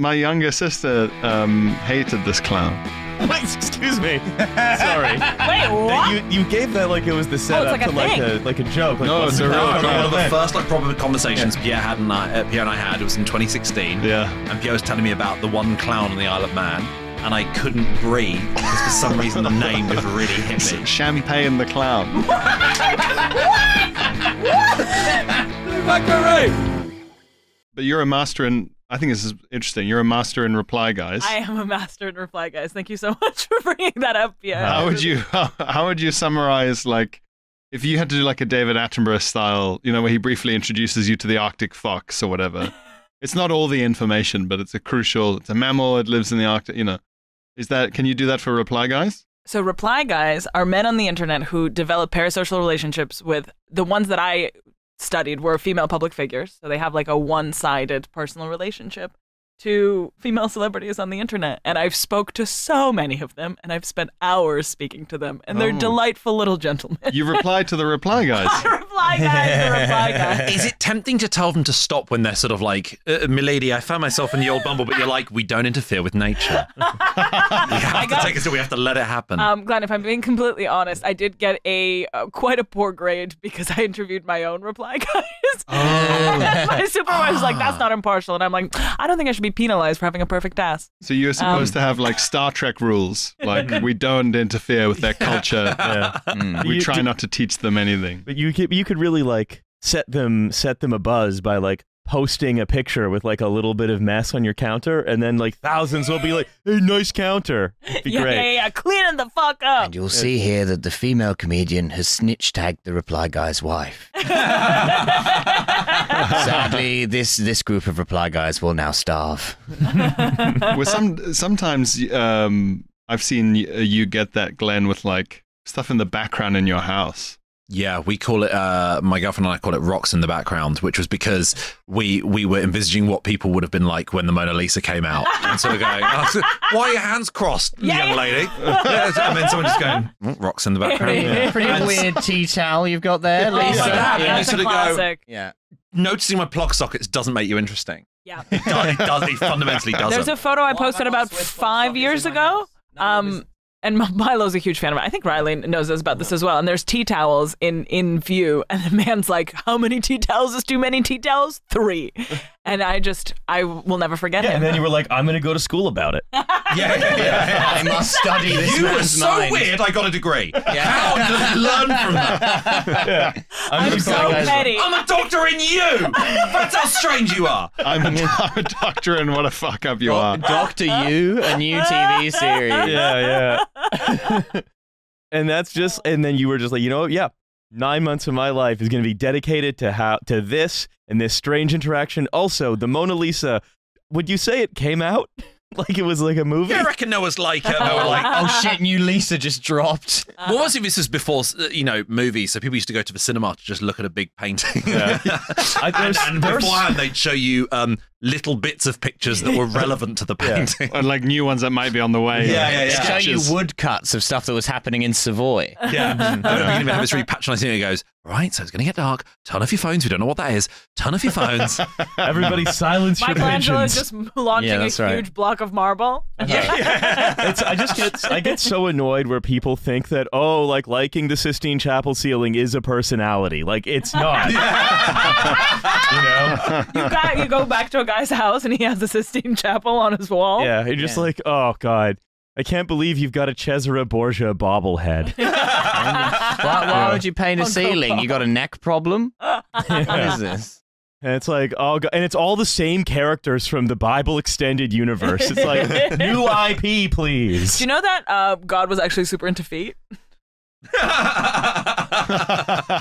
My younger sister um, hated this clown. Wait, excuse me. Sorry. Wait, what? You you gave that like it was the setup like a to like thing. a like a joke. Like, No, it's a real clown? clown. One of the first like proper conversations Pierre had and I, uh, Pierre and I had was in 2016. Yeah. And Pierre was telling me about the one clown on the Isle of Man, and I couldn't breathe because for some reason the name just really hit me. Champagne the clown. But you're a master in. I think this is interesting. You're a master in reply guys. I am a master in reply, guys. Thank you so much for bringing that up. Yeah. How would you how, how would you summarize like if you had to do like a David Attenborough style, you know, where he briefly introduces you to the Arctic fox or whatever. it's not all the information, but it's a crucial. It's a mammal. It lives in the Arctic. You know, is that? Can you do that for reply guys? So reply guys are men on the internet who develop parasocial relationships with the ones that I studied were female public figures. So they have like a one-sided personal relationship to female celebrities on the internet. And I've spoke to so many of them and I've spent hours speaking to them and they're Oh. delightful little gentlemen. You replied to the reply guys. reply guys, the reply guys. Is it tempting to tell them to stop when they're sort of like, uh, "Milady, I found myself in the old bumble," but you're like, "We don't interfere with nature. we have to take it. So we have to let it happen." Um, Glenn, if I'm being completely honest, I did get a uh, quite a poor grade because I interviewed my own reply guys. my supervisor's like, "That's not impartial," and I'm like, "I don't think I should be penalized for having a perfect ass." So you were supposed Um, to have like Star Trek rules, like we don't interfere with their culture. Yeah. We You try do- not to teach them anything. But you could you could really like set them set them a buzz by like posting a picture with like a little bit of mess on your counter, and then like thousands will be like, "Hey, nice counter." It'd be yeah, great. yeah, yeah, cleaning the fuck up. And you'll see here that the female comedian has snitch tagged the reply guy's wife. Sadly, this this group of reply guys will now starve. well, some sometimes um, I've seen y- uh, you get that Glenn with like stuff in the background in your house. Yeah, we call it. Uh, my girlfriend and I call it rocks in the background, which was because we we were envisaging what people would have been like when the Mona Lisa came out, and sort of going, oh, "Why are your hands crossed, Yeah, young yeah. lady?" Yeah, and then someone just going, "Mm, "Rocks in the background." Yeah. Pretty weird tea towel you've got there, Oh, Lisa. like that, yeah. you That's a sort of go- yeah. Noticing my plug sockets doesn't make you interesting. Yeah. It does. It, does, it fundamentally doesn't. There's a photo I posted about five years ago. Um, and Milo's a huge fan of it. I think Riley knows about this as well. And there's tea towels in in view, and the man's like, "How many tea towels is too many tea towels? Three. And I just, I will never forget Yeah, him. and then you were like, "I'm gonna go to school about it." yeah, yeah, yeah. I must study this You were so mind. weird. I got a degree. How did I learn from that? I'm gonna so go- petty. I'm a doctor in you. That's how strange you are. I'm a, I'm a doctor, and what a fuck up you are. Doctor You, a new TV series. yeah, yeah. and that's just, and then you were just like, you know what? Yeah, nine months of my life is going to be dedicated to how to this and this strange interaction. Also, the Mona Lisa. Would you say it came out like it was like a movie? Yeah, I reckon Noah's like, uh, Noah like, Oh shit, new Lisa just dropped. What was it? This was before, uh, you know, movies. So people used to go to the cinema to just look at a big painting. I, and there's, and there's- beforehand, they'd show you um, little bits of pictures that were relevant to the painting. And like new ones that might be on the way. Yeah, yeah, yeah. Show you woodcuts of stuff that was happening in Savoy. Yeah. And the beginning of it, this really patronising. He goes, Right, so it's going to get dark. Turn off your phones. We don't know what that is. Turn off your phones. everybody silence your Michelangelo is pigeons. just launching Yeah, a that's right. huge block of marble. It's, I just get I get so annoyed where people think that oh like liking the Sistine Chapel ceiling is a personality like it's not you know You got you go back to a guy's house and he has a Sistine Chapel on his wall. yeah you're just Yeah. like oh god I can't believe you've got a Cesare Borgia bobblehead why, why would you paint a ceiling? You got a neck problem? What Yeah. is this? and it's like oh god, and it's all the same characters from the Bible extended universe it's like new IP please Do you know that uh, God was actually super into feet?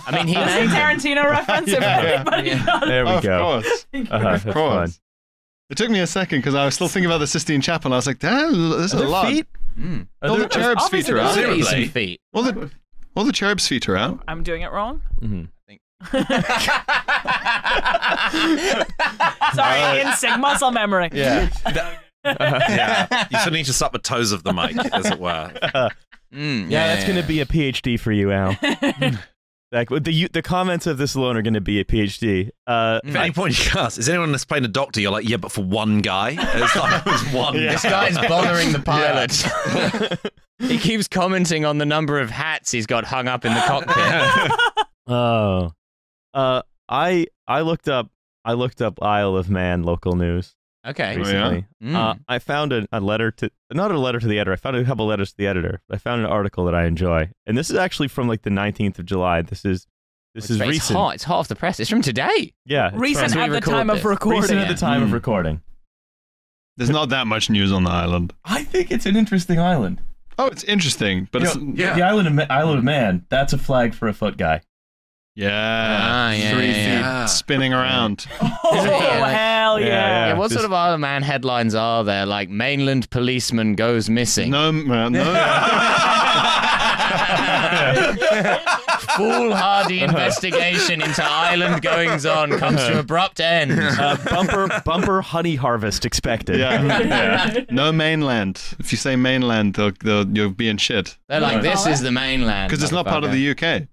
I mean, he That's a. Tarantino reference. If Yeah. anybody Yeah. knows. there we of go course. uh-huh, Of fun course. It took me a second because I was still thinking about the Sistine Chapel. and I was like, "Damn, this is a there lot." feet? Mm. All the cherub's feet are out. Feet Seriously? All the all the cherub's feet are out. I'm doing it wrong. Mhm. Sorry, in sync muscle memory. Yeah. yeah. You sort of need to suck the toes of the mic, as it were. Mm, yeah, that's gonna be a PhD for you Al Like, the the comments of this alone are going to be a PhD. Uh, If at any point you ask, is anyone that's playing a doctor? You're like, yeah, but for one guy. It's like it's one. Yeah. This guy's bothering the pilot. he keeps commenting on the number of hats he's got hung up in the cockpit. Oh, uh, I I looked up I looked up Isle of Man local news Okay. yeah? recently. Mm. Uh, I found a, a letter to not a letter to the editor. I found a couple letters to the editor. I found an article that I enjoy, and this is actually from like the 19th of July. This is this it's, is it's hot. It's hot off the press. It's from today. Yeah, Recent at the record time of recording. recent at the it. time of Mm. recording. There's not that much news on the island. I think it's an interesting island. Oh, it's interesting, but You it's know, yeah. The island of Ma- Isle of Man. That's a flag for a foot guy. Yeah, Ah, yeah, three yeah, feet yeah. spinning around. Oh, Yeah, like- hell yeah. Yeah, Yeah, what just- sort of Isle of Man headlines are there? Like mainland policeman goes missing. No, uh, no. Foolhardy investigation into island goings on comes to abrupt end. Uh, bumper bumper honey harvest expected. yeah. no mainland. If you say mainland, they'll, they'll, you'll be in shit They're like, this is the mainland. because it's not part of the UK.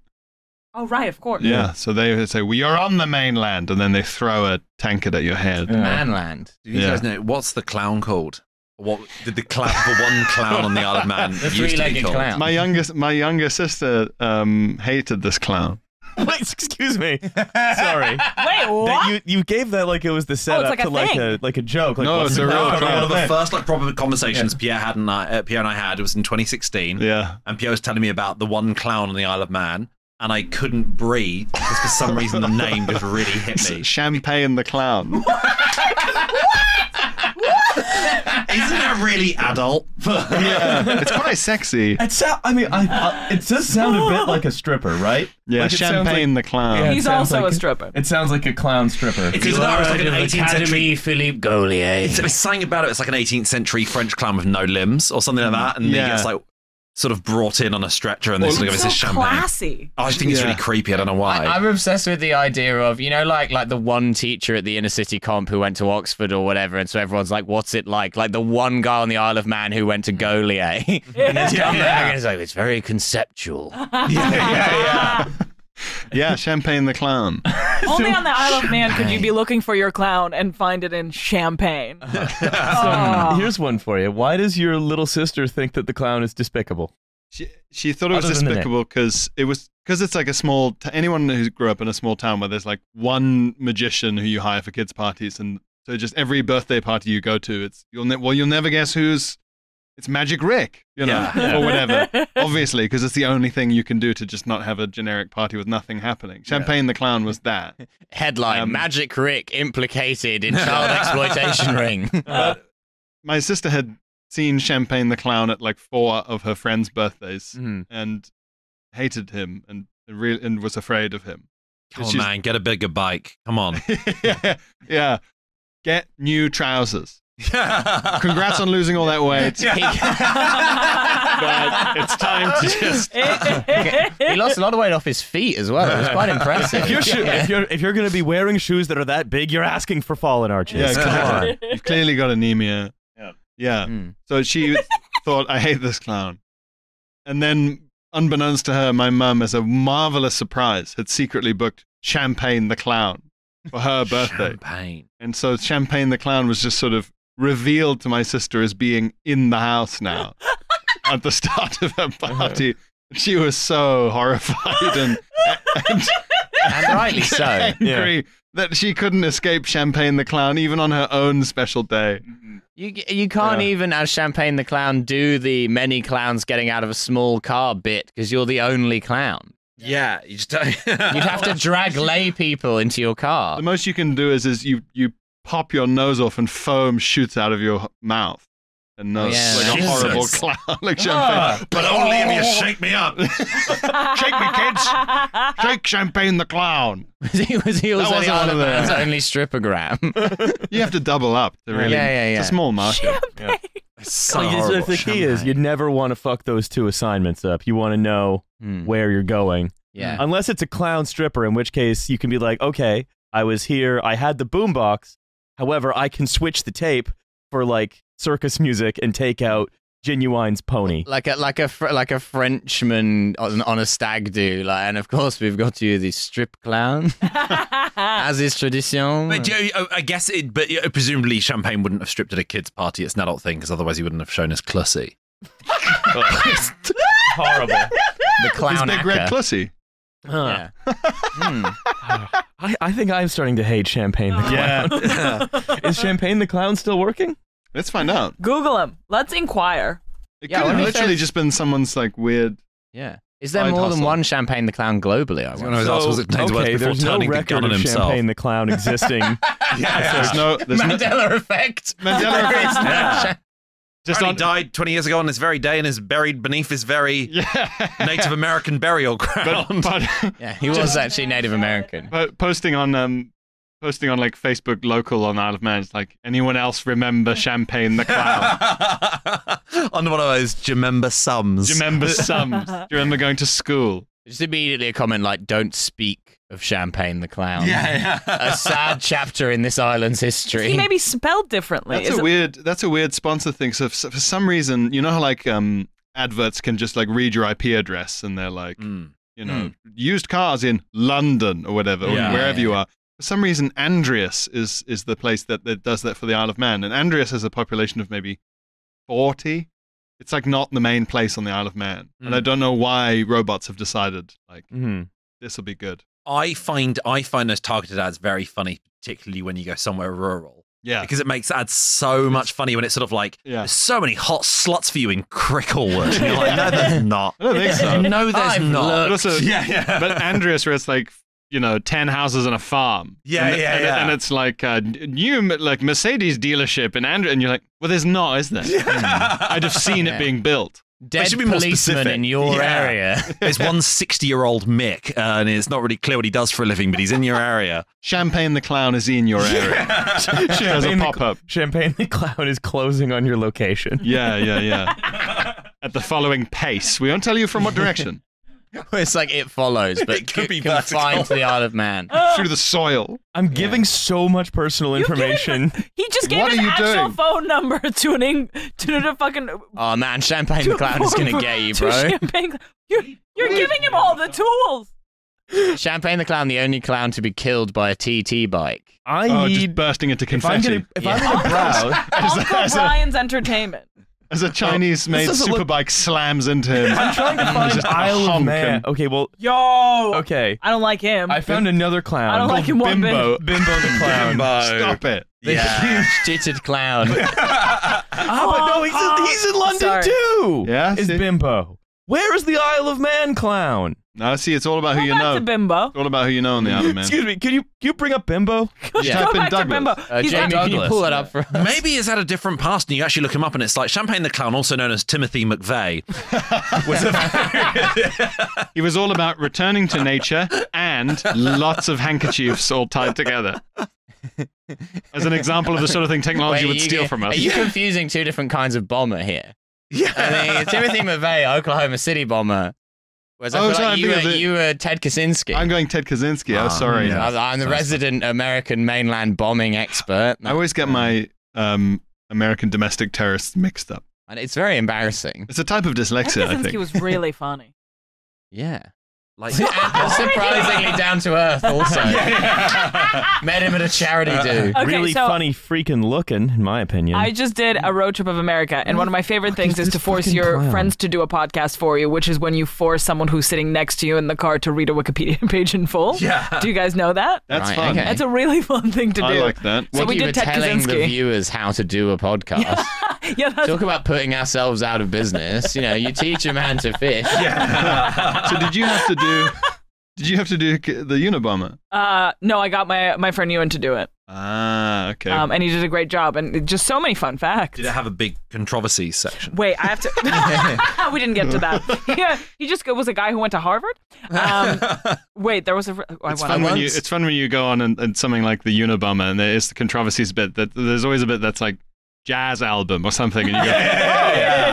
Oh, right, of course. Yeah, so they say we are on the mainland, and then they throw a tankard at your head. Yeah. Manland. Do you Yeah. guys know what's the clown called? What did the clown, the one clown on the Isle of Man The to be three-legged clown. My youngest, my younger sister um, hated this clown. Wait, excuse me. Sorry. Wait, That what? you you gave that like it was the setup like a to like thing. a like a joke. Like, No, it's a real clown? clown. One of the first like proper conversations Pierre had and I, uh, Pierre and I had was in 2016, Yeah, and Pierre was telling me about the one clown on the Isle of Man, and I couldn't breathe because for some reason the name just really hit me. Champagne the clown. Isn't that really adult? yeah, it's quite sexy. It sound, I mean, I, I, it does sound a bit like a stripper, right? Yeah, Like, it sounds champagne the clown. Yeah, He's also like- a stripper. It sounds like a clown stripper. It's, either that it's like an 18th century. Philippe Gaulier. It's, it's something about it. It's like an 18th century French clown with no limbs or something like that, and Yeah. he gets like sort of brought in on a stretcher, and this like, It's this so is champagne. classy. Oh, I think it's Yeah. really creepy. I don't know why. I, I'm obsessed with the idea of, you know, like like the one teacher at the inner city comp who went to Oxford or whatever, and so everyone's like, "What's it like?" Like the one guy on the Isle of Man who went to mm. Gaulier, and he's come back and he's like, "It's very conceptual." yeah, yeah. Yeah, champagne the clown. Only on the Isle of Man could you be looking for your clown and find it in Champagne. Oh. Here's one for you. Why does your little sister think that the clown is despicable? She, she thought it was Other than the name. despicable because it was because it's like a small. T- anyone who grew up in a small town where there's like one magician who you hire for kids parties, and so just every birthday party you go to, it's you'll ne- well you'll never guess who's. It's Magic Rick, you know, Yeah. or whatever. Obviously, because it's the only thing you can do to just not have a generic party with nothing happening. Champagne the clown was that. Headline: Um, Magic Rick implicated in child exploitation ring. But my sister had seen Champagne the clown at like four of her friends' birthdays Mhm. and hated him and re- and was afraid of him. Come on, man, get a bigger bike. Come on. yeah. Get new trousers. Congrats on losing all that weight. but it's time to just. he lost a lot of weight off his feet as well. It was quite impressive. If you're, sho- if you're if you're gonna be wearing shoes that are that big, you're asking for fallen arches. Yeah, Come on. You've clearly got anemia. Yeah. Yeah. Mm. So she thought, I hate this clown. And then, unbeknownst to her, my mum, as a marvelous surprise, had secretly booked Champagne the Clown for her birthday. Champagne. And so Champagne the Clown was just sort of revealed to my sister as being in the house now at the start of her uh-huh. party. She was so horrified and, and, And rightly so. angry that she couldn't escape Champagne the Clown even on her own special day. You you can't Yeah. even, as Champagne the Clown, do the many clowns getting out of a small car bit because you're the only clown. Yeah, you just don't. You'd have to drag lay people into your car. The most you can do is is you you pop your nose off and foam shoots out of your mouth. And nose yeah, like a horrible Jesus. clown like champagne. but only if you shake me up. Shake me, kids. Shake Champagne the clown. was he, was he also wasn't the one of of the- only strippogram? You have to double up to really. Yeah, yeah, yeah. It's a small market. so Like, the key is you never want to fuck those two assignments up. You want to know Hmm, where you're going, yeah. unless it's a clown stripper, in which case you can be like, okay, I was here, I had the boombox. However, I can switch the tape for like circus music and take out Genuine's pony. like a like a fr- like a Frenchman on, on a stag do, like, and of course we've got you the strip clown, as is tradition. But you know, I guess it. But you know, presumably, Champagne wouldn't have stripped at a kid's party. It's an adult thing because otherwise he wouldn't have shown his clussy. Horrible. the His clown big red actor. clussy. Huh. Yeah. Hmm. I, I think I'm starting to hate Champagne the Clown. Is Champagne the Clown still working? Let's find out. Google him. Let's inquire. It Yeah, could what have if literally says- just been someone's like weird. Yeah. Is there Side more than hustle. one Champagne the Clown globally? I One of wonder. his articles explains okay, there's no turning the record on of himself. Champagne the Clown existing. There's no. There's no Mandela effect. Mandela effect. Yeah. Just Just on. died 20 years ago on this very day and is buried beneath this very Yeah. Native American burial ground. but Yeah, he was actually Native American. But posting on um posting on like Facebook local on Isle of Man, it's like anyone else remember Champagne the Clown? on one of those do you remember sums. Do you remember sums? Do you remember going to school? Just immediately a comment like, "Don't speak of Champagne the Clown." Yeah, yeah. a sad chapter in this island's history. He may be spelled differently. That's Is a it- weird. That's a weird sponsor thing. So, f- so for some reason, you know how like um adverts can just like read your IP address and they're like, Mm. you know, used cars in London or whatever, or wherever Yeah, you are. For some reason, Andreas is is the place that, that does that for the Isle of Man, and Andreas has a population of maybe forty. It's like not the main place on the Isle of Man, and Mm. I don't know why robots have decided like Mhm. this will be good. I find I find those targeted ads very funny, particularly when you go somewhere rural. Yeah, Because it makes ads so much funny when it's sort of like Yeah. there's so many hot sluts for you in Cricklewood. And you're like, no, there's not. I don't think so. No, there's I've not. But also, yeah, yeah. but Andreas, where it's like you know ten houses and a farm. Yeah, and, yeah, and, yeah. and it's like a new like Mercedes dealership in Andrew, and you're like, well, there's not, is there? I'd have seen it being built. Dead should be more policeman in your Yeah. area. There's one 60 year old Mick, uh, and it's not really clear what he does for a living, but he's in your area. Champagne the Clown is in your area. There's a Champagne the, pop up. Champagne the Clown is closing on your location. Yeah, yeah, yeah. At the following pace. We won't tell you from what direction. it's like it follows, but It could be confined vertical. to the Isle of Man. Through the soil. I'm giving so much personal You gave information. He just gave What his are you actual doing? phone number to an ing- to the fucking Oh man, Champagne the Clown is gonna get you, to bro. Champagne. You're, you're giving him all the tools. Champagne the Clown, the only clown to be killed by a TT bike. I Oh, just need. bursting into If I'm confetti. gonna, if I'm gonna browse, As a- Uncle as a- Brian's entertainment. As a Chinese made doesn't look- slams into him. I'm trying to find Just a Isle of honk Man. and- Okay, well, Yo. okay. I don't like him. I found another clown. I don't like him one bit. Bimbo. Bimbo the clown. Bimbo. Stop it. The huge titted clown. Ah, but no, he's in, he's in London Sorry. too. Yeah, is see? Bimbo. Where is the Isle of Man clown? No, see, it's all about who Go you back know. to Bimbo. It's all about who you know on the Isle of Man. Excuse me, can you can you bring up Bimbo? Yeah. Type Go in back to Douglas. Bimbo. Uh, He's Jamie, got- can you pull it up for us? Maybe he's had a different past, and you actually look him up, and it's like Champagne the Clown, also known as Timothy McVeigh. was a He was all about returning to nature and lots of handkerchiefs all tied together. As an example of the sort of thing technology Wait, would you- steal from us. Are you confusing two different kinds of bomber here? Yeah. I mean, Timothy McVeigh, Oklahoma City bomber. Whereas I Oh, feel sorry, like you were, thinking of the- you were Ted Kaczynski. I'm going Ted Kaczynski. Oh, Ah, sorry. yeah. I'm- I'm the Sorry. resident American mainland bombing expert. I always get my um, American domestic terrorists mixed up. And it's very embarrassing. It's a type of dyslexia, I Kaczynski think. was really funny. Yeah. Like, surprisingly down to earth also. Met him at a charity uh, do. Okay, really so- funny freaking looking, in my opinion. I just did a road trip of America, and one of my favorite fuck is things is this to force fucking your clown? friends to do a podcast for you, which is when you force someone who's sitting next to you in the car to read a Wikipedia page in full. yeah. Do you guys know that? That's Right, fun. okay. That's a really fun thing to do. I like that. So What we you did were Ted telling the Kaczynski. viewers how to do a podcast. yeah, that's, Talk about putting ourselves out of business. You know, you teach a man to fish. Yeah. so did you have to do? Did you have to do the Unabomber? uh, no, I got my my friend Ewan to do it, Ah, okay. um, and he did a great job, and just so many fun facts. Did it have a big controversy section? Wait, I have to. we didn't get to that. Yeah, he just was a guy who went to Harvard. Um, wait, there was a. I it's wanna- fun when you it's fun when you go on and, and something like the Unabomber, and there is the controversies bit. That there's always a bit that's like jazz album or something, and you go, Yeah, Yeah,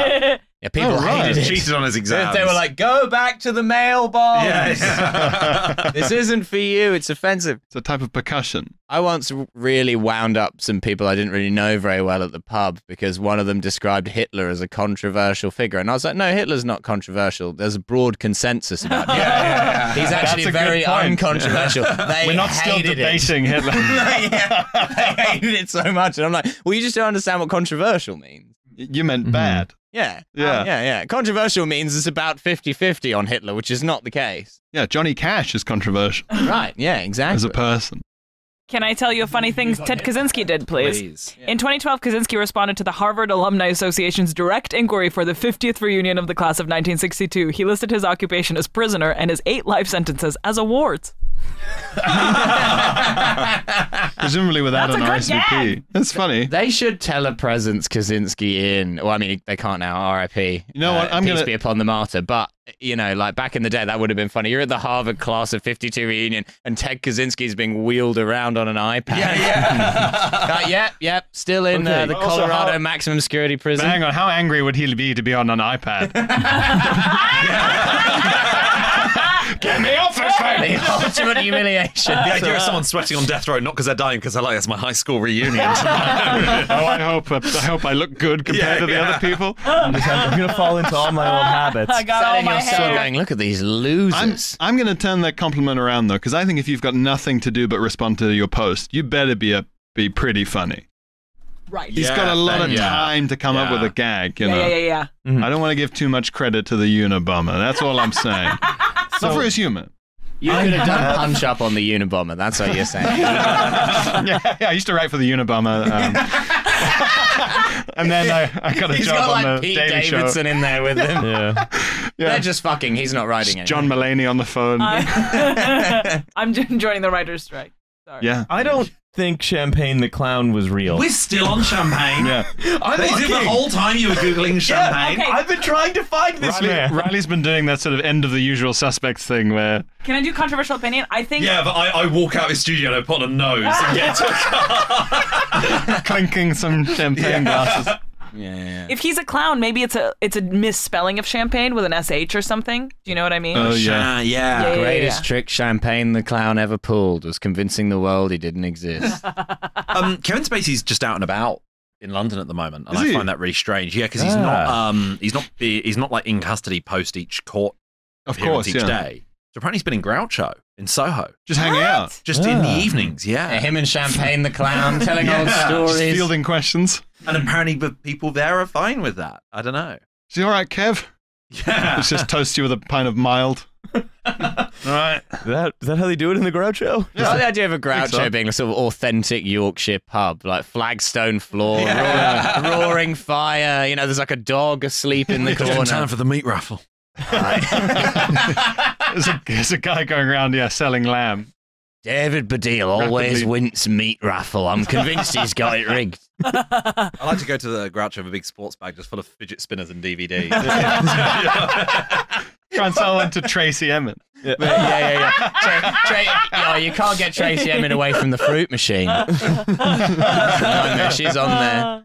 people Oh, right. hated it. Cheated on his They- exams. They were like, "Go back to the mailbox. Yeah. this isn't for you. It's offensive." It's a type of percussion. I once really wound up some people I didn't really know very well at the pub because one of them described Hitler as a controversial figure, and I was like, "No, Hitler's not controversial. There's a broad consensus about him. He's actually That's a good very uncontroversial. They We're not still hated it. debating Hitler. yeah, they hated it so much, and I'm like, "Well, you just don't understand what controversial means." You meant mm-hmm. bad. Yeah, Yeah. Uh, yeah, yeah. Controversial means it's about 50-50 on Hitler, which is not the case. Yeah, Johnny Cash is controversial right? Yeah, exactly. as a person. Can I tell you a funny thing Ted Kaczynski did, please? Please. In 2012, Kaczynski responded to the Harvard Alumni Association's direct inquiry for the 50th reunion of the class of 1962. He listed his occupation as prisoner and his eight life sentences as awards. Presumably without That's an a RSVP. gag. That's funny. They should telepresence Kaczynski in. Well, I mean, they can't now. R.I.P. You know what? Uh, I'm peace gonna- be upon the martyr. But you know, like back in the day, that would have been funny. You're at the Harvard class of '52 reunion, and Ted Kaczynski's being wheeled around on an iPad. Yeah, yeah, uh, yep, yep. Still in uh, the Also, Colorado how- maximum security But prison. hang on, how angry would he be to be on an iPad? Get me off this thing! the ultimate humiliation. The idea of uh, someone sweating on death row, not because they're dying, because they're like, that's my high school reunion tonight. oh, I hope I hope I look good compared Yeah, to the yeah. other people. I'm, I'm gonna fall into all my old habits. I got all Sat in my your cell hair. going, look at these I'm, losers. I'm going to turn that compliment around though, because I think if you've got nothing to do but respond to your post, you better be a, be pretty funny. Right. He's Yeah, got a lot of yeah. time to come up with a gag. You yeah, know, yeah, yeah, yeah. Mm-hmm. I don't want to give too much credit to the Unabomber. That's all I'm saying. Not for his humor. you could have done punch up on the Unabomber. That's what you're saying. yeah, yeah, I used to write for the Unabomber. Um, and then I, I got a He's job got on like the Pete Daily Davidson in there with him. Yeah. Yeah. They're just fucking. He's not writing it. John Mulaney on the phone. I'm, I'm joining the writer's strike. Sorry. yeah. I don't think Champagne the Clown was real. We're still on champagne. Yeah. I'm Is it the looking. whole time you were Googling champagne? okay. I've been trying to find this Riley, man. Riley's been doing that sort of end of the usual suspects thing where Can I do controversial opinion? I think Yeah, but I, I walk out of his studio and I put on a nose and get to a car. clinking some champagne glasses. Yeah, yeah. if he's a clown, maybe it's a it's a misspelling of champagne with an sh or something. Do you know what I mean? Oh, yeah. yeah. Yeah, yeah, Greatest yeah. trick Champagne the clown ever pulled was convincing the world he didn't exist. Um, Kevin Spacey's just out and about in London at the moment, and Is I he? find that really strange. Yeah, because he's not um he's not he's not like in custody post each court Of appearance course, each yeah. day. So apparently he's been in Groucho in Soho, Just hanging out. just in the Ah. evenings. Yeah, Him and Champagne the clown telling old Yeah. Just stories. fielding questions. And apparently the people there are fine with that. I don't know. Is he all right, Kev? Yeah, Let's just toast you with a pint of mild. all right. Is that, is that how they do it in the Groucho? I like the idea of a Groucho so. being a sort of authentic Yorkshire pub, like flagstone floor, Yeah. roaring, roaring fire. You know, there's like a dog asleep in the Just corner. time for the meat raffle. There's a, there's a guy going around, yeah, selling lamb. David Baddiel always Rapidly. wins meat raffle. I'm convinced he's got it rigged. I like to go to the Groucho with a big sports bag just full of fidget spinners and DVDs. Try and sell them to Tracey Emin. yeah, yeah, yeah. Tra- Tra- yeah, you can't get Tracey Emin away from the fruit machine. Nightmare, She's on there.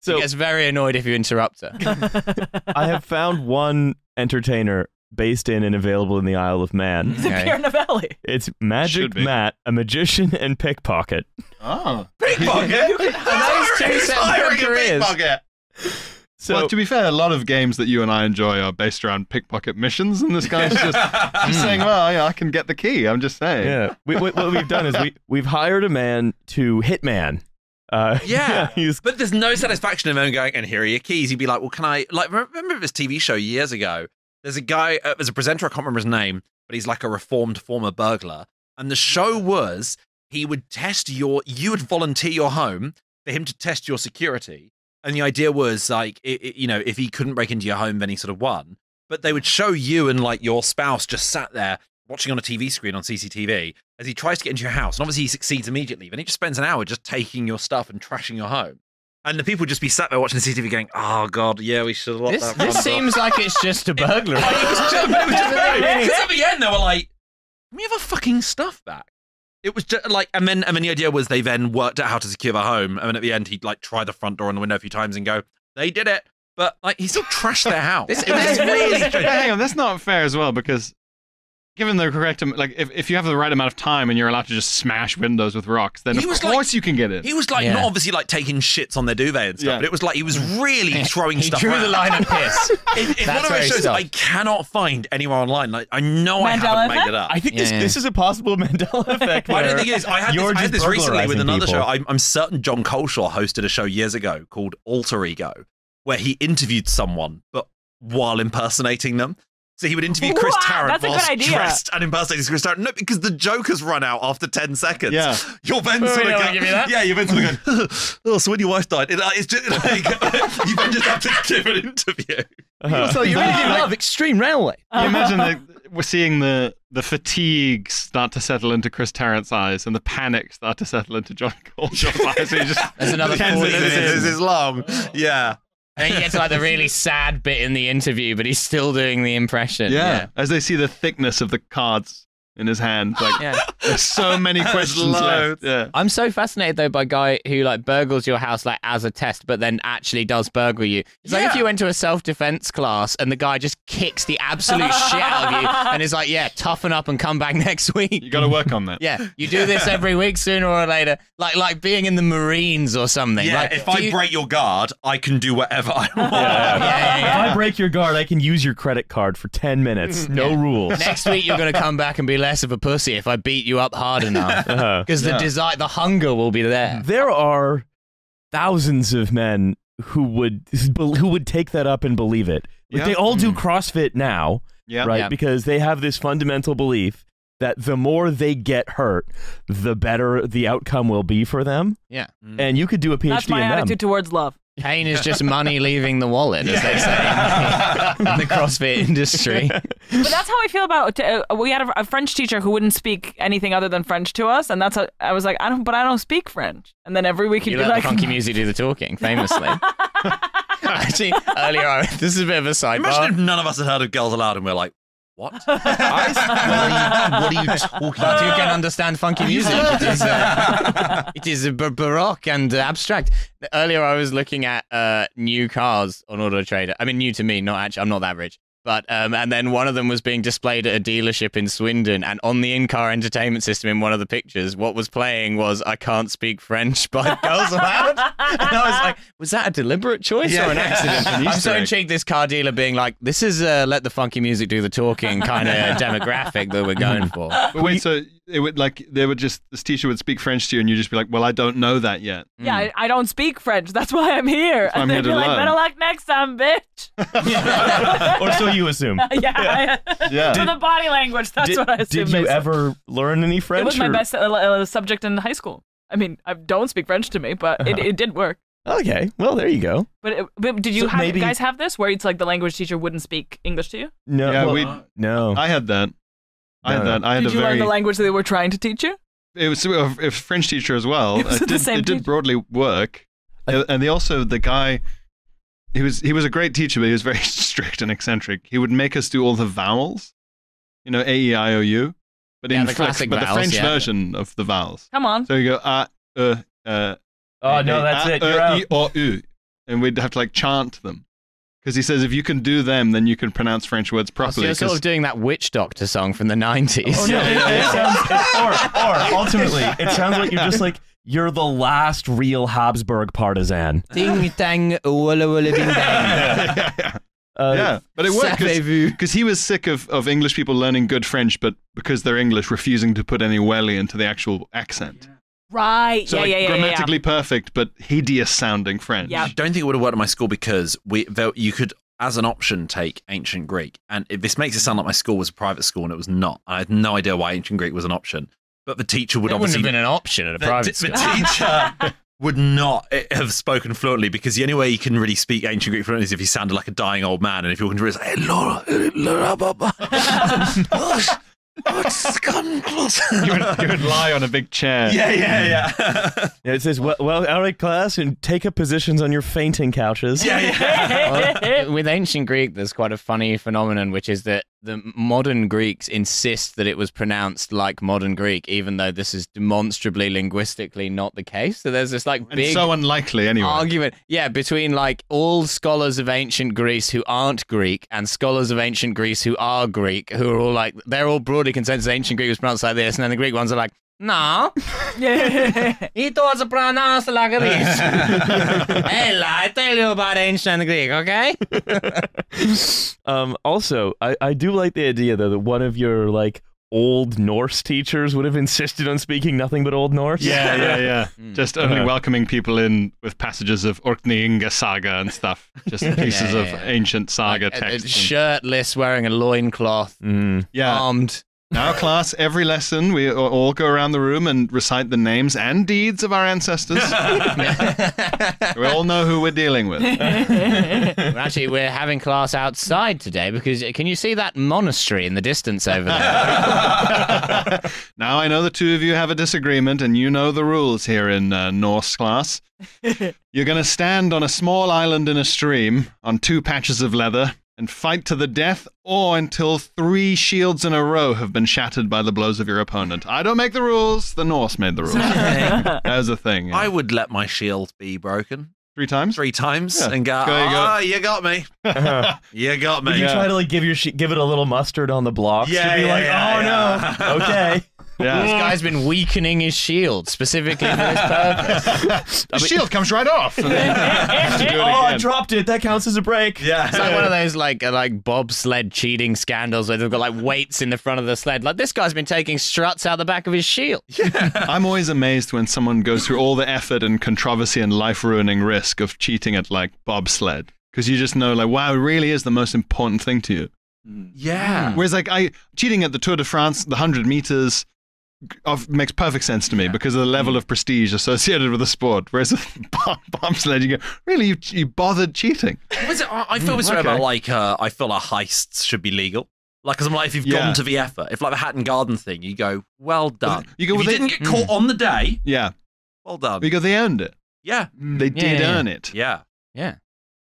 So She gets very annoyed if you interrupt her. I have found one entertainer based in and available in the Isle of Man. Okay. Pierre Novellie. It's Magic Matt, a magician and pickpocket. Oh. Pickpocket? those two separate careers. So well, to be fair, a lot of games that you and I enjoy are based around pickpocket missions, and this guy's just, just saying, well, yeah, I can get the key. I'm just saying. yeah, we, we, what we've done is we we've hired a man to hitman. Uh, Yeah. he's But there's no satisfaction in him going, and here are your keys. He'd be like, well, can I, like, remember this TV show years ago? There's a guy, uh, there's a presenter, I can't remember his name, but he's like a reformed former burglar. And the show was he would test your, you would volunteer your home for him to test your security. And the idea was like, it, it- you know, if he couldn't break into your home, then he sort of won. But they would show you and like your spouse just sat there watching on a TV screen on CCTV as he tries to get into your house. And obviously he succeeds immediately. Then he just spends an hour just taking your stuff and trashing your home. And the people would just be sat there watching the CCTV going, oh, God, yeah, we should have locked This, that this front door." seems like it's just a burglary. It was just- it was just very- Because at the end they were like, "Can we have our fucking stuff back?" It was just like, and then and then the idea was they then worked out how to secure the home, and then at the end he'd like try the front door and the window a few times and go, "They did it." but like he still trashed their house. This- It was really strange. hang on, that's not fair as well because given the correct like if, if you have the right amount of time and you're allowed to just smash windows with rocks, then He of was course like- you can get in. He was like Yeah. not obviously like taking shits on their duvet and stuff, Yeah. but it was like he was really throwing He stuff. drew around. the line at piss. It- it's That's one of where those shows stopped. I cannot find anywhere online. Like I know I haven't made it up. I think this Yeah. this is a possible Mandela effect. I don't where think it is. I had this, you're I had just this recently with another people. show. I'm, I'm certain Jon Culshaw hosted a show years ago called Alter Ego, where he interviewed someone, but while impersonating them. So he would interview Chris Wow, Tarrant that's a good whilst idea. dressed and impersonating Chris Tarrant. No, because the joke has run out after 10 seconds. Yeah. You're then Oh, sort you of don't go, wanna give me that? Yeah, you're then sort of going, oh, so when your wife died, it, uh, it's just like, you then just have to give an interview. Uh-huh. so you really do love Extreme Railway. you imagine that we're seeing the the fatigue start to settle into Chris Tarrant's eyes and the panic start to settle into Jon Culshaw's eyes. So you just There's another 10 40 minutes minutes. This is long. Yeah. And then you get to like the really sad bit in the interview, but he's still doing the impression. Yeah. As they see the thickness of the cards in his hand, like Yeah. there's so many questions left. Yeah. I'm so fascinated though by guy who like burgles your house like as a test, but then actually does burgle you. It's like if you went to a self defense class and the guy just kicks the absolute shit out of you and is like, "Yeah, toughen up and come back next week." You got to work on that. Yeah, you do this every week, sooner or later. Like like being in the Marines or something. Yeah, like, if I you- break your guard, I can do whatever I want. yeah, yeah, yeah. If I break your guard, I can use your credit card for 10 minutes. Mm. No rules. Next week you're going to come back and be less of a pussy if I beat you up hard enough. Uh-huh. Because the Yeah. desire, the hunger will be there. There are thousands of men who would who would take that up and believe it. Like, Yeah. They all do CrossFit now, Yeah. right? Yeah. Because they have this fundamental belief that the more they get hurt, the better the outcome will be for them. Yeah. And you could do a PhD That's my in them. attitude towards love. Pain is just money leaving the wallet, as they say in the, in the CrossFit industry. But that's how I feel about. Uh, we had a, a French teacher who wouldn't speak anything other than French to us, and that's. I was like, I don't, but I don't speak French. And then every week he'd You be let like, the funky music do the talking, famously. Actually, earlier, I, this is a bit of a Imagine sidebar. if none of us had heard of Girls Aloud and we're like, what? what, are you, what are you talking about? you can understand funky music. It is, uh, it is bar- baroque and uh, abstract. Earlier, I was looking at uh, new cars on Auto Trader. I mean, new to me, not actually. I'm not that rich. But um, and then one of them was being displayed at a dealership in Swindon, and on the in-car entertainment system in one of the pictures, what was playing was "I Can't Speak French" by Girls Aloud. And I was like, was that a deliberate choice Yeah, or an yeah. accident? I'm so intrigued. This car dealer being like, this is uh, let the funky music do the talking kind of demographic that we're going for. But wait, so it would like they would just this teacher would speak French to you, and you would just be like, "Well, I don't know that yet." Yeah, I, I don't speak French. That's why I'm here. I'm and here they'd be to like, learn. better luck next time, bitch. or so you assume. yeah. Yeah. to the body language. That's did, what I assume. did they you said. ever learn any French? It was my or- best uh, uh, subject in high school. I mean, I don't speak French to me, but it, it did work. Okay, well there you go. But, but did you So have, maybe- guys have this where it's like the language teacher wouldn't speak English to you? No, Yeah, well, we- no. I had that. I had No, that. I had Did a you very. learn the language that they were trying to teach you? it was a, a French teacher as well. Was it did, it did broadly work, Uh, and they also the guy. He was he was a great teacher, but he was very strict and eccentric. He would make us do all the vowels, you know, a e i o u, but Yeah, in the Fr- classic but the French yeah. version of the vowels. Come on. So you go ah uh uh. oh no, that's it. You're out. E, o, u, and we'd have to like chant them. Because he says if you can do them, then you can pronounce French words So properly. you're sort 'cause- of doing that witch doctor song from the 90s. Oh, no, it, it sounds, it, or, or ultimately, it sounds like you're just like you're the last real Habsburg partisan. Ding dang, walla walla bing bang. yeah, yeah. Uh, yeah, but it worked because he was sick of, of English people learning good French, but because they're English, refusing to put any welly into the actual accent. Right. So yeah, like, yeah, yeah, yeah, yeah. grammatically perfect, but hideous sounding French. Yeah. I don't think it would have worked at my school because we there, you could, as an option, take ancient Greek. And it, this makes it sound like my school was a private school and it was not. I had no idea why ancient Greek was an option. But the teacher would It wouldn't obviously have been an option at a the, private the school. teacher would not eh, have spoken fluently because the only way you can really speak ancient Greek fluently is if he sounded like a dying old man. And if you're going to really say, hey, Laura, eh, Laura, Baba, oh, come close. you, would, you would lie on a big chair. yeah, yeah, yeah. Mm. Yeah, It says, well, well, all right, class, and take up positions on your fainting couches. yeah, yeah. Well, with ancient Greek, there's quite a funny phenomenon, which is that the modern Greeks insist that it was pronounced like modern Greek, even though this is demonstrably linguistically not the case. So there's this like And big so unlikely anyway. argument, yeah, between like all scholars of ancient Greece who aren't Greek and scholars of ancient Greece who are Greek, who are all like they're all broadly consensus ancient Greek was pronounced like this, and then the Greek ones are like, no, it was pronounced like this. hey, I tell you about ancient Greek, okay? Um, also, I, I do like the idea though that one of your like old Norse teachers would have insisted on speaking nothing but Old Norse. Yeah, yeah, yeah. Mm. Just only Uh-huh. welcoming people in with passages of Orkneyinga saga and stuff. Just pieces Yeah, of yeah, yeah. ancient saga Like, uh, uh, text. and- shirtless, wearing a loincloth, Mm. yeah. armed. Now, class, every lesson we all go around the room and recite the names and deeds of our ancestors. we all know who we're dealing with. Well, Actually, we're having class outside today because uh, can you see that monastery in the distance over there? now I know the two of you have a disagreement, and you know the rules here in uh, Norse class. You're going to stand on a small island in a stream on two patches of leather and fight to the death, or until three shields in a row have been shattered by the blows of your opponent. I don't make the rules; the Norse made the rules. that was a thing. yeah. I would let my shield be broken Three times. three times Yeah. and go, There you go. ah, you got me. You got me. Would you Yeah. try to like give your sh- give it a little mustard on the blocks Yeah, to be yeah, like, yeah, oh yeah. no, okay. This guy's been weakening his shield specifically for this purpose. the shield comes right off. And then do it oh, I dropped it. That counts as a break. Yeah. It's like one of those like uh, like bobsled cheating scandals where they've got like weights in the front of the sled. Like this guy's been taking struts out the back of his shield. Yeah. I'm always amazed when someone goes through all the effort and controversy and life ruining risk of cheating at like bobsled. Because you just know, like, wow, it really is the most important thing to you. Yeah. Whereas, like, I cheating at the Tour de France, the 100 meters, g- of, makes perfect sense to me because of the level mm. of prestige associated with the sport. Whereas with bob- bobsled, you go, really, you, you bothered cheating? Was it, I I feel mm, this way okay. about like uh, I feel like heists should be legal. Like, because I'm like, if you've Yeah. gone to the effort, if like the Hatton Garden thing, you go, well done. You go, if well, you they- didn't get caught mm. on the day, Yeah. well done. Because they earned it. yeah, They Yeah, did yeah, earn it. yeah. Yeah.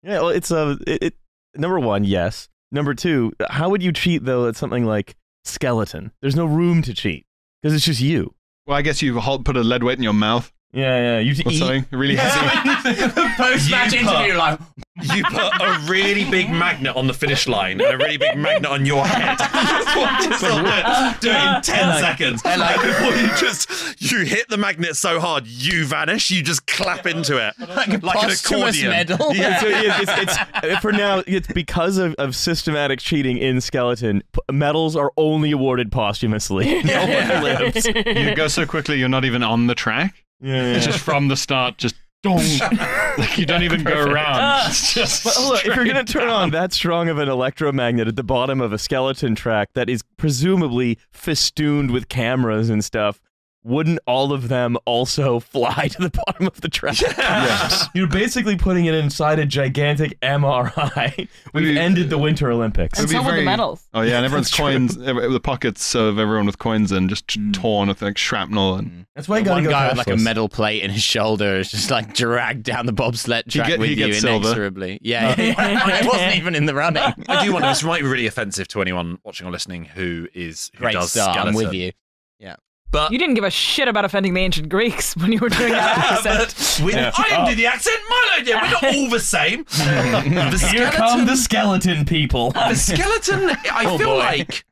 Yeah, well, it's a it, it, number one, yes. Number two, how would you cheat though at something like skeleton? There's no room to cheat because it's just you. Well, I guess you hold, put a lead weight in your mouth Yeah, yeah. You or eat. something really heavy. Post-match You interview, put- like, You put a really big magnet on the finish line and a really big magnet on your head. Just watch yourself do it, do it in 10 seconds. And like before you just, you hit the magnet so hard, you vanish, you just clap into it. Like, an posthumous accordion. medal. Yeah, so it's, it's, it's, uh, for now, it's because of, of systematic cheating in skeleton. P- medals are only awarded posthumously. No one lives. you go so quickly, you're not even on the track. Yeah, It's just from the start, just dong. like you don't even go around. Ah! It's just. But hold on, if you're gonna turn on that strong of an electromagnet at the bottom of a skeleton track that is presumably festooned with cameras and stuff, wouldn't all of them also fly to the bottom of the track? Yes. You're basically putting it inside a gigantic MRI. We've Maybe- ended the Winter Olympics. And be so would the medals. Oh yeah, and everyone's coins, every, the pockets of everyone with coins in, just t- mm. torn with like shrapnel and. Mm. That's why you gotta one go guy with like a cashless. metal plate in his shoulder is just like dragged down the bobsled track get- with you gets silver. inexorably. Yeah, uh, I wasn't even in the running. I do wonder, this might be really offensive to anyone watching or listening who is, who Great does start. I'm with you. But You didn't give a shit about offending the ancient Greeks when you were doing that accent. we, I didn't do the accent. My idea. We're not all the same. the Here come the skeleton people. the skeleton. I Oh, feel boy. like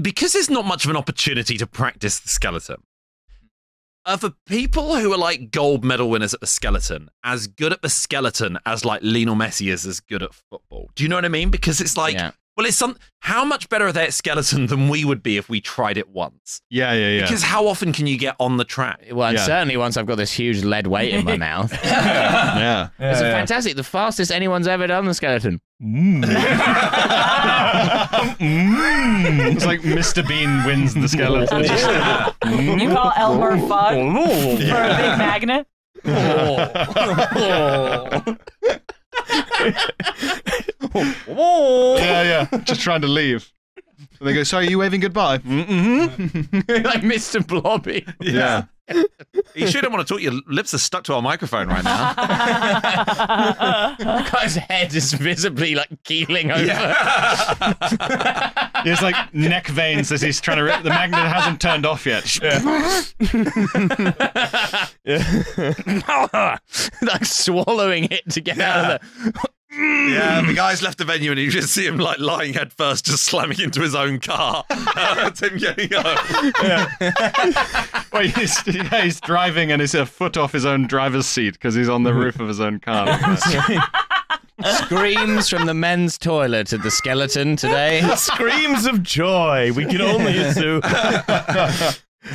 because there's not much of an opportunity to practice the skeleton. Are the people who are like gold medal winners at the skeleton as good at the skeleton as like Lionel Messi is as good at football? Do you know what I mean? Because it's like, Yeah. Well, it's some. How much better are they at skeleton than we would be if we tried it once? Yeah, yeah, yeah. Because how often can you get on the track? Well, and Yeah. certainly once I've got this huge lead weight in my mouth. yeah. It's Yeah. fantastic. The fastest anyone's ever done the skeleton. Mm. It's like Mr. Bean wins the skeleton. You call Elmer mm. Fudd for a big magnet? Yeah, yeah. Just trying to leave. And they go, sorry, are you waving goodbye? Mm-hmm. like Mr. Blobby. yeah. You sure don't want to talk. Your lips are stuck to our microphone right now. That guy's head is visibly like keeling over. It's like neck veins as he's trying to. Rip. The magnet hasn't turned off yet. Yeah. like swallowing it to get out of the. Yeah, the mm. guy's left the venue and you just see him like lying head first, just slamming into his own car. That's him getting up. Well, he's, yeah, he's driving and he's a foot off his own driver's seat because he's on the roof of his own car. Screams from the men's toilet at the skeleton today. Screams of joy. We can only assume.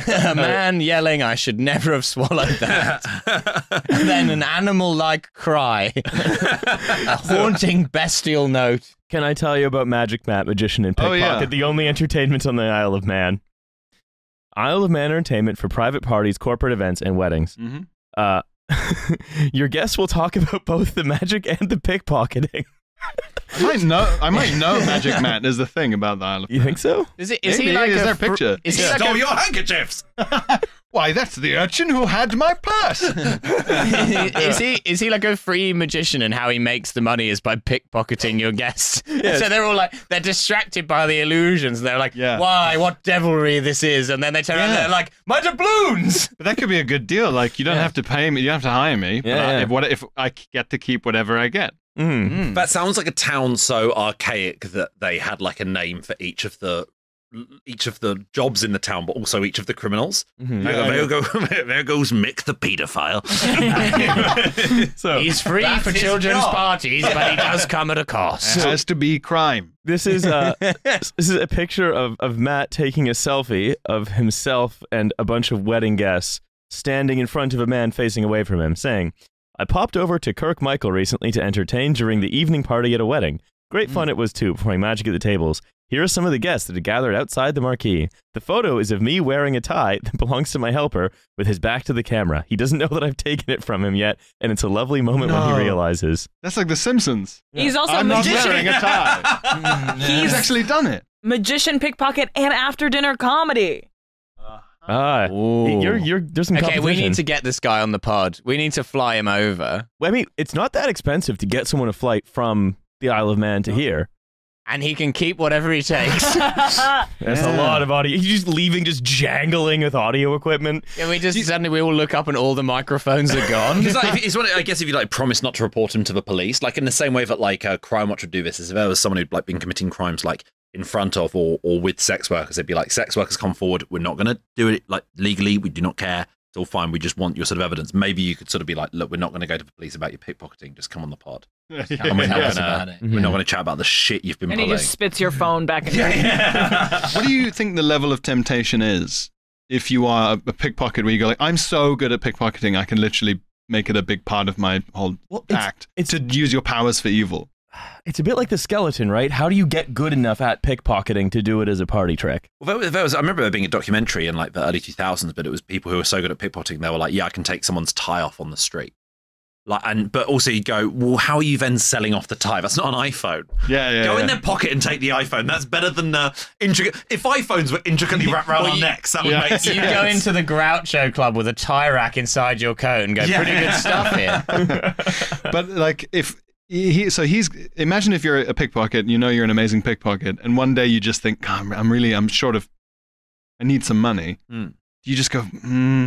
A man yelling, I should never have swallowed that. and then an animal like cry. A haunting bestial note. Can I tell you about Magic Matt, Magician and Oh, Pickpocket, yeah. the only entertainment on the Isle of Man? Isle of Man entertainment for private parties, corporate events, and weddings. hmm Uh, your guests will talk about both the magic and the pickpocketing. I might know. I might know Magic Matt is the thing about the Isle of You think so? Is, it, is Maybe. he like Is a there a fr- picture? Is he He like stole a, your handkerchiefs. Why, that's the urchin who had my purse. is he is he like a free magician and how he makes the money is by pickpocketing your guests? So they're all like they're distracted by the illusions. They're like, Yeah. why? What devilry this is? And then they turn around and Yeah. they're like, my doubloons. But that could be a good deal. Like you don't have to pay me. You don't have to hire me. but Yeah, I- yeah. If, what if I get to keep whatever I get? Mm. That sounds like a town so archaic that they had like a name for each of the each of the jobs in the town, but also each of the criminals. Mhm. There, there, go, there goes Mick the paedophile. So He's free for children's job. parties, but he does come at a cost. It has to be crime. this is uh, this is a picture of, of Matt taking a selfie of himself and a bunch of wedding guests standing in front of a man facing away from him, saying, I popped over to Kirk Michael recently to entertain during the evening party at a wedding. Great fun mm. it was too, performing magic at the tables. Here are some of the guests that had gathered outside the marquee. The photo is of me wearing a tie that belongs to my helper with his back to the camera. He doesn't know that I've taken it from him yet, and it's a lovely moment when he realizes. That's like The Simpsons. He's also I'm a not wearing a tie. He's He's actually done it. magician, pickpocket, and after dinner comedy. Ah, you're, you're, there's some Okay, we competition. need to get this guy on the pod. We need to fly him over. Well, I mean, it's not that expensive to get someone a flight from the Isle of Man to here. And he can keep whatever he takes. That's a lot of audio. He's just leaving, just jangling with audio equipment. and we just suddenly we all look up and all the microphones are gone. It's like, it's one, I guess if you like promise not to report him to the police, like in the same way that like uh, Crime Watch would do this, is if there was someone who'd like been committing crimes like in front of or, or with sex workers, they'd be like, sex workers come forward, we're not going to do it like legally, we do not care. It's all fine. We just want your sort of evidence. Maybe you could sort of be like, look, we're not going to go to the police about your pickpocketing. Just come on the pod. And we're not Tell gonna- about it. We're not going to chat about the shit you've been and he just spits your phone back in your what do you think the level of temptation is if you are a pickpocket where you go like, I'm so good at pickpocketing, I can literally make it a big part of my whole Well, it's- act. it's- to use your powers for evil. It's a bit like the skeleton, right? How do you get good enough at pickpocketing to do it as a party trick? Well, there, there was, I remember there being a documentary in like the early 2000s, but it was people who were so good at pickpocketing, they were like, yeah, I can take someone's tie off on the street. Like, and but also you go, well, how are you then selling off the tie? That's not an iPhone. Yeah, yeah. go yeah. in their pocket and take the iPhone. That's better than uh, intricate. If iPhones were intricately wrapped around Well, our you- necks, that would make sense. You go into the Groucho Club with a tie rack inside your coat and go, Yeah. pretty good stuff here. but like if he, so he's imagine if you're a pickpocket, you know you're an amazing pickpocket, and one day you just think, "God, I'm, I'm really, I'm short of, I need some money. Hmm. You just go, hmm,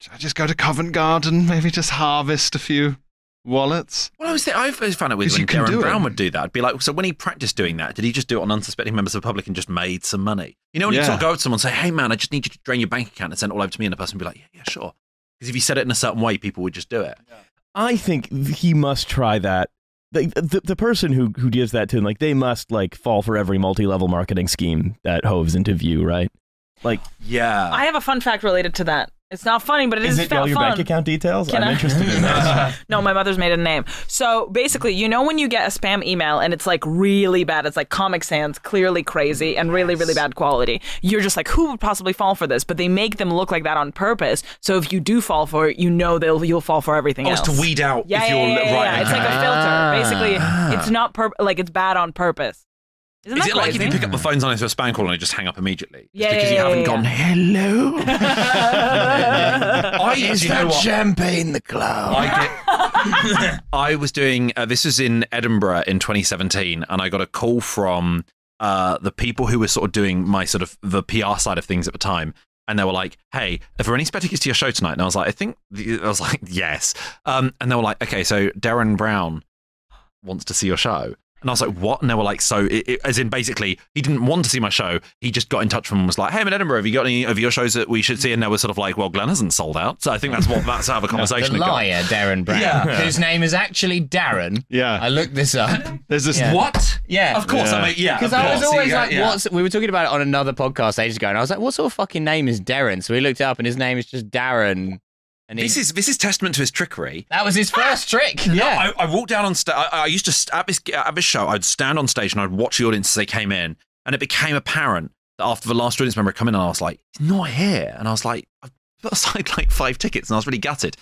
should I just go to Covent Garden, maybe just harvest a few wallets? Well, I was th- I always found it weird when Derren do it. Brown would do that. I'd be like, so when he practiced doing that, did he just do it on unsuspecting members of the public and just made some money? You know, when you Yeah. sort of go up to someone and say, hey, man, I just need you to drain your bank account and send it all over to me, and the person would be like, yeah, yeah, sure. Because if you said it in a certain way, people would just do it. I think he must try that. The, the, the person who, who gives that to him, like, they must, like, fall for every multi level marketing scheme that hoves into view, right? Like, Yeah. I have a fun fact related to that. It's not funny, but it is, is it all your fun. bank account details? Can I'm I- interested in that. no, my mother's maiden name. So basically, you know when you get a spam email and it's like really bad, it's like Comic Sans, clearly crazy and really, really bad quality. You're just like, who would possibly fall for this? But they make them look like that on purpose. So if you do fall for it, you know they'll you'll fall for everything Oh, it's else. to weed out yeah, if yeah, you're yeah, yeah, right. yeah. It's like a Ah. filter. Basically, it's not pur- like it's bad on purpose. Isn't Is that it like if you pick up the phone's on into a spam call and you just hang up immediately? It's Yeah, because yeah, you haven't yeah, gone, hello. I, Is do you know that what? champagne the clown? I, get, I was doing uh, this was in Edinburgh in 2017, and I got a call from uh, the people who were sort of doing my sort of the PR side of things at the time. And they were like, "Hey, are there any spare tickets to your show tonight?" And I was like, "I think." I was like, "Yes." Um, and they were like, "Okay, so Derren Brown wants to see your show." And I was like, "What?" And they were like, "So, it, it- as in, basically, he didn't want to see my show. He just got in touch with them and was like, "Hey, I'm in Edinburgh. Have you got any of your shows that we should see?" And they were sort of like, "Well, Glenn hasn't sold out." So I think that's what that's how the conversation the had gone. liar, Derren Brown, Yeah. whose name is actually Darren. Yeah. I looked this up. There's this. Yeah. What? Yeah. Of course, Yeah. I mean, yeah. Because I was always Yeah, like, yeah. what's we were talking about it on another podcast ages ago, and I was like, what sort of fucking name is Darren? So we looked it up, and his name is just Darren. And he, This is this is testament to his trickery. that was his first trick. Yeah. I, I walked down on stage. I, I used to st- at this at this show. I'd stand on stage and I'd watch the audience as they came in, and it became apparent that after the last audience member had come in, and I was like, "He's not here," and I was like, "I put aside like five tickets," and I was really gutted.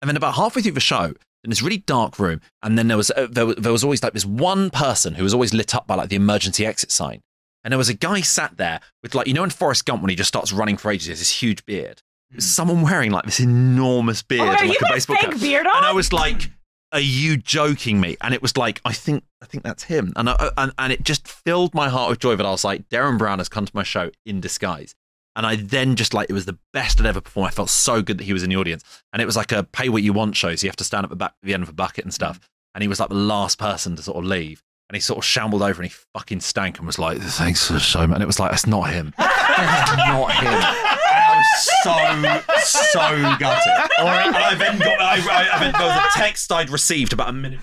And then about halfway through the show, in this really dark room, and then there was uh, there, there was always like this one person who was always lit up by like the emergency exit sign, and there was a guy sat there with like you know in Forrest Gump when he just starts running for ages, he has this huge beard. Was someone wearing like this enormous beard oh, and like a baseball cap. beard on? And I was like, "Are you joking me?" And it was like, "I think, I think that's him." And I, uh, and and it just filled my heart with joy that I was like, "Derren Brown has come to my show in disguise." And I then just like it was the best I'd ever performed. I felt so good that he was in the audience, and it was like a pay what you want show. So you have to stand at the back, the end of a bucket and stuff. Mm. And he was like the last person to sort of leave, and he sort of shambled over and he fucking stank and was like, "Thanks for the show, man." And it was like, "It's not him, that's not him." I was so so gutted. and I then got I, I, I then, there was a text I'd received about a minute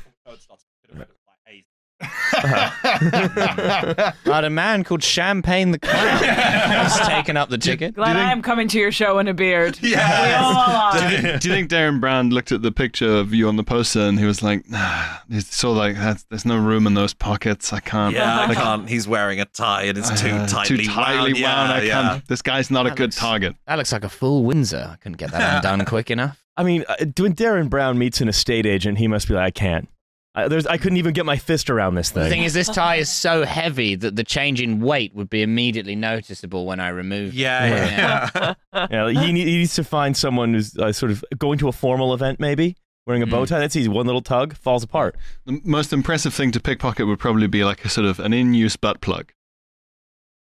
before the code started. But a man called Champagne the Clown has taken up the ticket. Glad think- I am coming to your show in a beard. Yes. We all are. do, you think, do you think Derren Brown looked at the picture of you on the poster and he was like, nah, he saw like that's, there's no room in those pockets. I can't. Yeah, I like, can't. He's wearing a tie and it's too uh, tightly, too tightly wound. I Yeah, can't. This guy's not a good looks- target. That looks like a full Windsor. I couldn't get that undone quick enough. I mean, uh, when Derren Brown meets an estate agent, he must be like, I can't. I, there's, I couldn't even get my fist around this thing. The thing. thing is, this tie is so heavy that the change in weight would be immediately noticeable when I remove it. Yeah, yeah. yeah. Yeah, like, he, need- he needs to find someone who's uh, sort of going to a formal event, maybe wearing a bow tie. That's easy. One little tug falls apart. The most impressive thing to pickpocket would probably be like a sort of an in-use butt plug.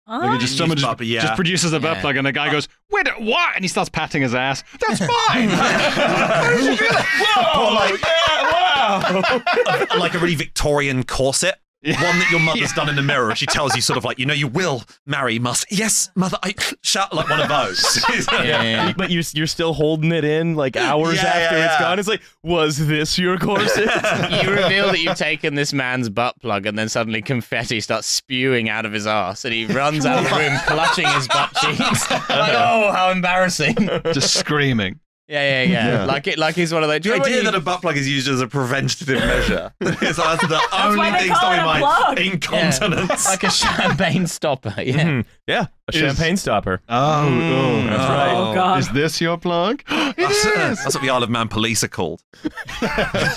Huh? Like oh. it just someone just, butt, yeah. just produces a butt Yeah. plug, and the guy goes, "Wait, what?" And he starts patting his ass. That's mine. Or like, like a really Victorian corset. One that your mother's done in the mirror. She tells you sort of like, you know, you will marry, must. Yes, mother. I shout like one of those. Yeah, yeah, yeah. But you're, you're still holding it in like hours Yeah, after yeah, it's yeah. gone. It's like, was this your corset? you reveal that you've taken this man's butt plug, and then suddenly confetti starts spewing out of his ass, and he runs out of the room clutching his butt cheeks. like, oh, how embarrassing! just screaming. Yeah, yeah, yeah. Yeah. Like it, like he's one of those. Do The you know when idea you- that a butt plug is used as a preventative measure is that's the only why they thing call stopping a my plug. incontinence. like a champagne stopper. Yeah. Mhm. Yeah, a Is- champagne stopper. Oh, oh, that's Oh, right. Oh, God. Is this your plug? it That's, is. that's what the Isle of Man police are called.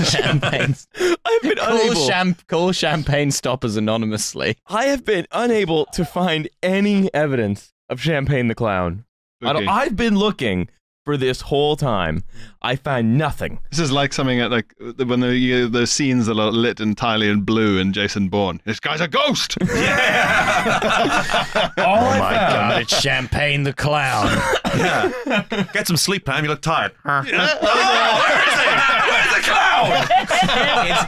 champagne. I've been Call, unable. cham- call champagne stoppers anonymously. I have been unable to find any evidence of Champagne the Clown. I don't, Okay. I've been looking for this whole time. I find nothing. This is like something at like when the you, the scenes that are lit entirely in blue in Jason Bourne. This guy's a ghost. Oh Oh my god, it's Champagne the Clown. Yeah. Get some sleep, Pam. You look tired. oh, where is he? Where's the clown? it's,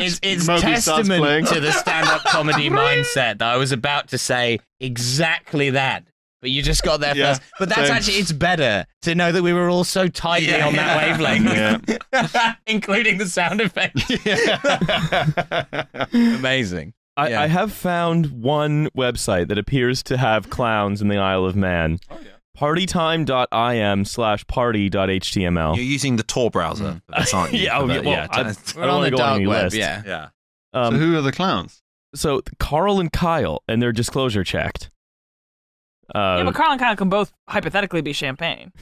it's, it's Moby starts playing. testament to the stand-up comedy mindset that I was about to say exactly that. But you just got there Yeah, first. But that's same. actually it's better to know that we were all so tightly Yeah, on that wavelength, yeah. including the sound effects. Amazing. I, Yeah. I have found one website that appears to have clowns in the Isle of Man. Oh, yeah. Partytime.im slash party.html. You're using the Tor browser for this, aren't you? Yeah, oh, yeah, the- well, I- just- We're don't on wanna the go on dark any web, list. yeah. yeah. Um, so who are the clowns? so Carl and Kyle, and they're disclosure checked. Uh, yeah, but Carl and Kyle can both hypothetically be champagne.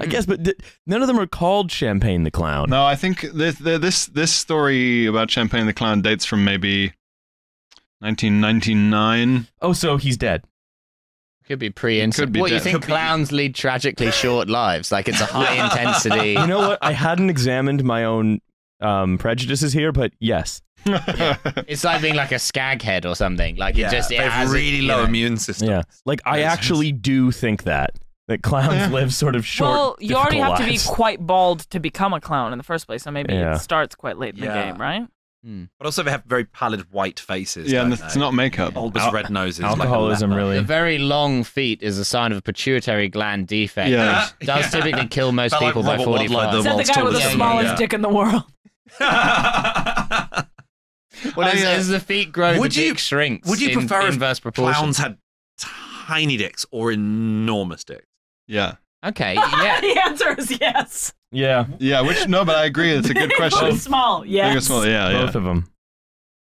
I guess, but th- none of them are called Champagne the Clown. No, I think this this this story about Champagne the Clown dates from maybe 1999. Oh, so he's dead. Could be pre Could be What, you dead. think Could be- clowns lead tragically short lives? Like it's a high intensity. You know what? I hadn't examined my own um, prejudices here, but yes. It's like being like a skag head or something. Like Yeah, it just it have has really you low know. immune system. Yeah. Like, I actually do think that. That clowns live sort of short. well, you already have difficult to be quite bald to become a clown in the first place, so maybe Yeah. it starts quite late in Yeah. the game, right? Hmm. But also, they have very pallid white faces. yeah, and it's they? not makeup. bulbous Al- red noses. alcoholism, like really. The very long feet is a sign of a pituitary gland defect. Yeah. which does typically kill most Felt like people by Robert 45. Wadlow, Is that the guy with the smallest yeah. dick in the world? Well, as, I, uh, as the feet grow, would the you- dick shrinks. Would you in prefer if inverse proportion? clowns had tiny dicks or enormous dicks? Yeah. Okay, yeah. the answer is yes. Yeah, Yeah, which no, but I agree. It's a good Big or question. small, Big or small, yeah, yeah. both of them.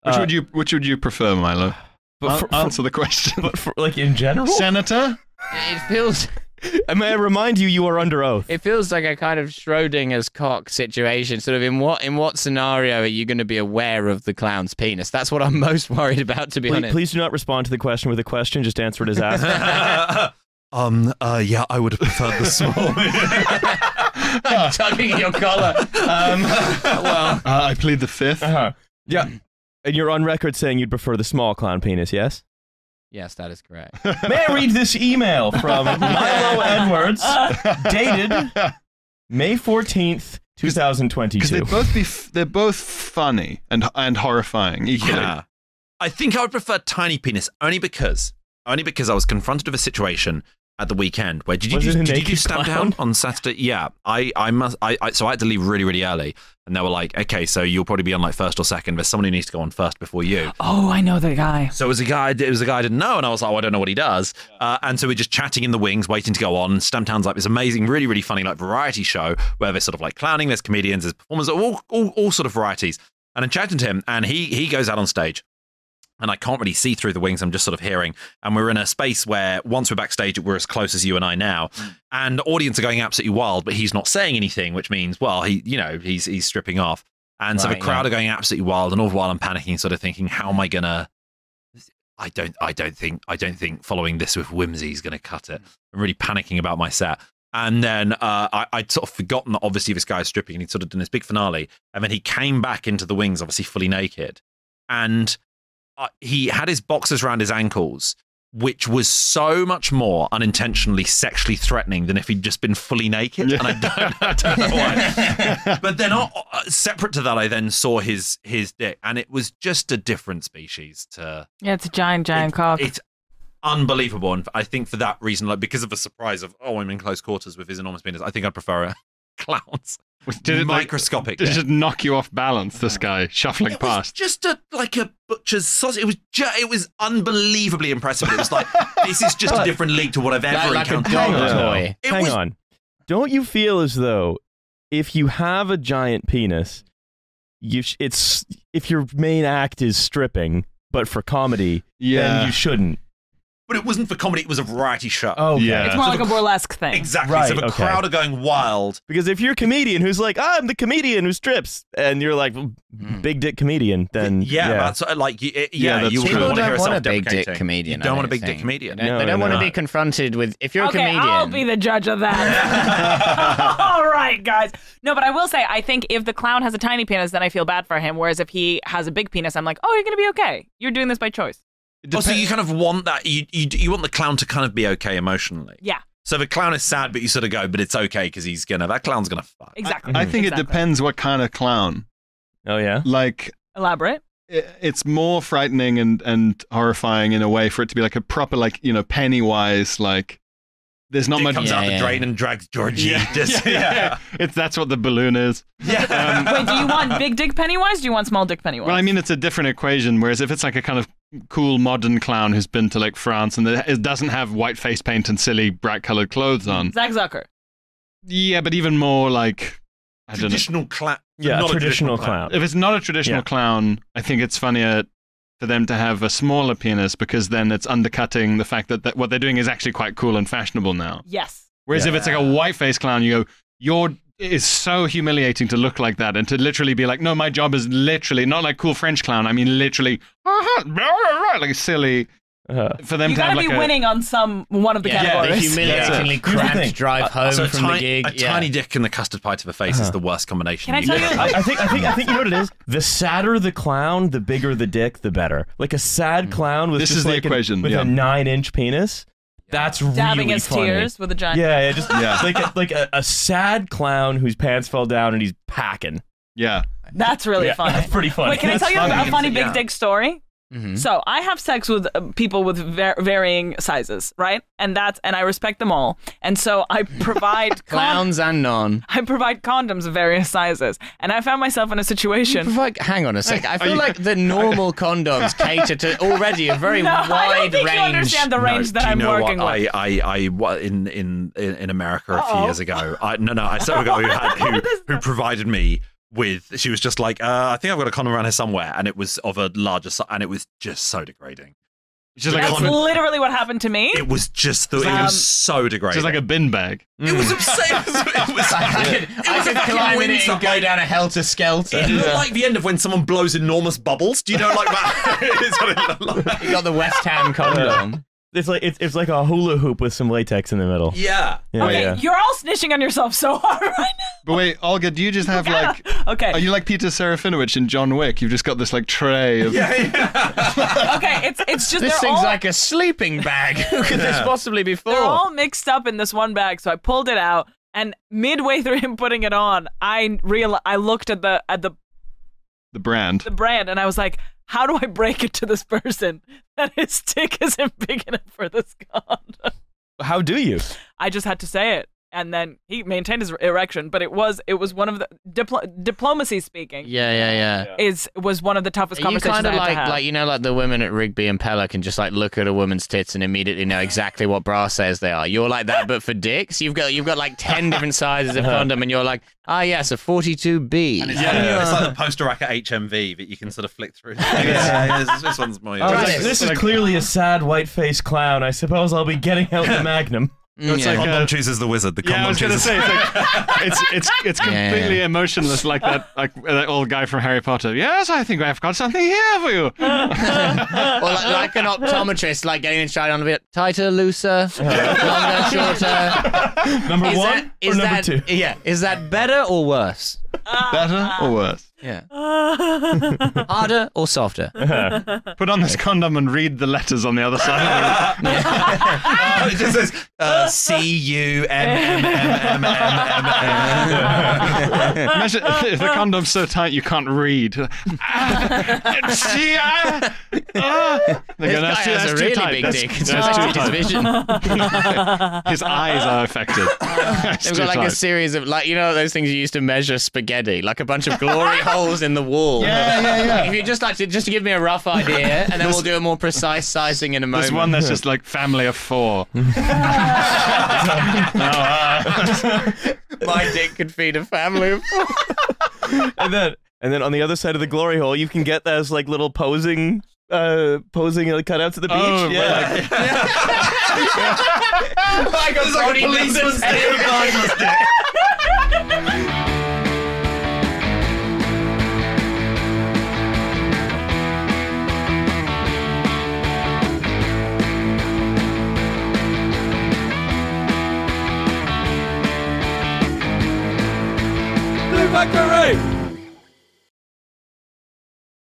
Which Uh, would you which would you prefer, Milo? But An- for, for- answer the question. but for, like in general, Senator? It feels And may I remind you, you are under oath. it feels like a kind of Schrodinger's cock situation. Sort of in what in what scenario are you going to be aware of the clown's penis? That's what I'm most worried about, to be Please, honest. please do not respond to the question with a question. Just answer it as asked. um. Uh. Yeah. I would have preferred the small. I'm tugging your collar. Um, well, Uh, I plead the fifth. uh-huh. Yeah. And you're on record saying you'd prefer the small clown penis, yes? Yes, that is correct. May I read this email from Milo Edwards, dated May 14th, Because 2022? they both be f- they're both funny and and horrifying equally. yeah. I think I would prefer tiny penis only because only because I was confronted with a situation at the weekend where did you Was do, did you do naked down on Saturday? Yeah, I I must I, I so I had to leave really really early, and they were like, okay, so you'll probably be on like first or second. There's someone who needs to go on first before you. Oh, I know that guy. So it was a guy. It was a guy I didn't know, and I was like, oh, I don't know what he does. Uh, and so we're just chatting in the wings, waiting to go on. Stamptown's like this amazing, really, really funny like variety show where there's sort of like clowning, there's comedians, there's performers, all, all, all sort of varieties. And I'm chatting to him, and he he goes out on stage. And I can't really see through the wings. I'm just sort of hearing. And we're in a space where once we're backstage, we're as close as you and I now. And the audience are going absolutely wild, but he's not saying anything, which means, well, he, you know, he's he's stripping off. And so the crowd yeah. are going absolutely wild. And all the while I'm panicking, sort of thinking, how am I gonna I don't I don't think I don't think following this with whimsy is going to cut it. I'm really panicking about my set. And then uh, I, I'd sort of forgotten that obviously this guy's stripping and he'd sort of done his big finale. And then he came back into the wings, obviously fully naked. And uh, he had his boxers around his ankles, which was so much more unintentionally sexually threatening than if he'd just been fully naked. And I don't, I don't know why. but then uh, uh, separate to that, I then saw his his dick. And it was just a different species to Yeah, it's a giant, giant it- cock. It's unbelievable, and I think for that reason, like because of the surprise of oh, I'm in close quarters with his enormous penis, I think I'd prefer a clowns. Did it like, microscopic. did it just knock you off balance? This guy shuffling it was past. just a like a butcher's sausage. It was ju- it was unbelievably impressive. It was like this is just a different league to what I've ever like, like a encountered. dog Hang on. toy. It Hang was- on. Don't you feel as though if you have a giant penis, you sh- it's if your main act is stripping, but for comedy, Yeah. then you shouldn't. But it wasn't for comedy. It was a variety show. Oh, Yeah. it's more So like the a burlesque thing. Exactly. Right, so the okay. crowd are going wild. Because if you're a comedian who's like, I'm the comedian who strips, and you're like, Mm. big dick comedian, then yeah, that's uh, like y- uh, yeah. that's you true. wouldn't People want to hear don't want a big dick comedian. You don't I want a big dick comedian. They don't, No, they don't no, want to be confronted with. If you're a okay, comedian, I'll be the judge of that. All right, guys. No, but I will say, I think if the clown has a tiny penis, then I feel bad for him. Whereas if he has a big penis, I'm like, oh, you're gonna be okay. You're doing this by choice. It Oh, so you kind of want that you, you you want the clown to kind of be okay emotionally. Yeah, So the clown is sad, but you sort of go, but it's okay because he's gonna that clown's gonna fuck. exactly. I think Exactly. it depends what kind of clown. oh yeah. Like Elaborate. i- it's more frightening and and horrifying in a way for it to be like a proper like you know Pennywise like. There's not Dick much. comes Yeah, out the yeah. drain and drags Georgie. Yeah, Just- yeah. It's that's what the balloon is. yeah. Wait, do you want big dick Pennywise? Do you want small dick Pennywise? Well, I mean, it's a different equation. Whereas if it's like a kind of cool modern clown who's been to like France and that- doesn't have white face paint and silly bright colored clothes on, Zach Zucker. yeah, but even more like I traditional clown. Yeah, not a traditional clown. If it's not a traditional Yeah. clown, I think it's funnier for them to have a smaller penis because then it's undercutting the fact that, that what they're doing is actually quite cool and fashionable now. Yes. Whereas if it's like a white face clown, you go, you're is so humiliating to look like that and to literally be like, no, my job is literally not like cool French clown. I mean, literally, like silly. Uh, For them You to have gotta like be a, winning on some one of the Yeah, the categories. humiliatingly Here's the thing. cramped drive uh, home so a, from tiny, the gig. a yeah. tiny dick and the custard pie to the face is uh-huh. the worst combination. Can I you tell could- you- I, I think I think I think you know what it is. The sadder the clown, the bigger the dick, the better. Like a sad mm. clown with This just is the like an- equation, with yeah. a nine-inch penis. That's Dabbing really his funny. tears with a giant. Yeah, yeah, just Yeah. like a, like a, a sad clown whose pants fell down and he's packing. yeah. That's really Yeah, funny. That's pretty funny. Wait, can I That's tell you funny. a funny big Yeah. dick story? Mhm. So I have sex with uh, people with var- varying sizes, right? And that's and I respect them all. And so I provide con- Clowns and non. I provide condoms of various sizes. And I found myself in a situation. Provide, hang on a sec. I feel you- like the normal condoms cater to already a very no, I don't wide think range. you understand the No, range that do you I'm know working what? with. I, I, I, what, in, in, in in America a few Uh-oh. years ago. I, no, no, I saw a girl who, had, who, who provided me with. She was just like, uh, I think I've got a condom around here somewhere, and it was of a larger size, and it was just so degrading. Just like, That's condom- literally what happened to me. It was just the, it Um, was so degrading. just like a bin bag. it was insane. It was, it was, I could, it I was could fucking climb in it and go tunnel. down a helter skelter. It looked like the end of when someone blows enormous bubbles. Do you know like that? It's what it looked like. You got the West Ham condom. It's like it's, it's like a hula hoop with some latex in the middle. Yeah. Yeah, okay, yeah. you're all snitching on yourself so hard right now. But wait, Olga, do you just have now. like? okay. Are you like Peter Serafinowicz in John Wick? You've just got this like tray of. Yeah, yeah. okay, it's it's just This they're thing's all, like a sleeping bag. Who could this possibly be for? they're all mixed up in this one bag. So I pulled it out, and midway through him putting it on, I real I looked at the at the The brand. the brand, and I was like, how do I break it to this person that his dick isn't big enough for this condom? How do you? I just had to say it. And then he maintained his erection, but it was it was one of the diplo- diplomacy speaking Yeah, yeah, yeah. is was one of the toughest Are you conversations kind of I had like, to have. like you know, like the women at Rigby and Peller can just like look at a woman's tits and immediately know exactly what bra says they are. You're like that, but for dicks, you've got you've got like ten different sizes of condom, and you're like, ah, yes, a 42B. And it's, like, it's like the poster rack at HMV that you can sort of flick through. yeah, yeah, this, this one's more. I was this is clearly a sad white-faced clown. I suppose I'll be getting out the Magnum. Mm, It's yeah. like condom uh, chooses the wizard. The Yeah, condom I was gonna say it's like it's it's it's completely yeah. emotionless, like that like that old guy from Harry Potter. Yes, I think I've got something here for you. or like, like an optometrist, like getting it tried on a bit tighter, looser, longer, shorter. Number Is one that, or is number that, two? Yeah, is that better or worse? Better or worse? Yeah, harder or softer? Put on this condom and read the letters on the other side. Of Oh, it just says uh, C U M M M M M M. Imagine if the condom's so tight you can't read. Ah, see, ah, ah. They This go, guy "That's too- has that's a really tight. big That's- dick. It's that's too affected his vision. His eyes are affected. That's They've got like a series of like you know those things you used to measure spaghetti, like a bunch of glory holes in the wall. Yeah, yeah, yeah. If you just like to just to give me a rough idea, and then we'll do a more precise sizing in a moment. There's one that's just like family of four. my dick could feed a family of four. and then and then on the other side of the glory hole, you can get those like little posing, uh, posing uh, cutouts at the beach. Oh, yeah. like- like a It's like a policeman's dick. victory!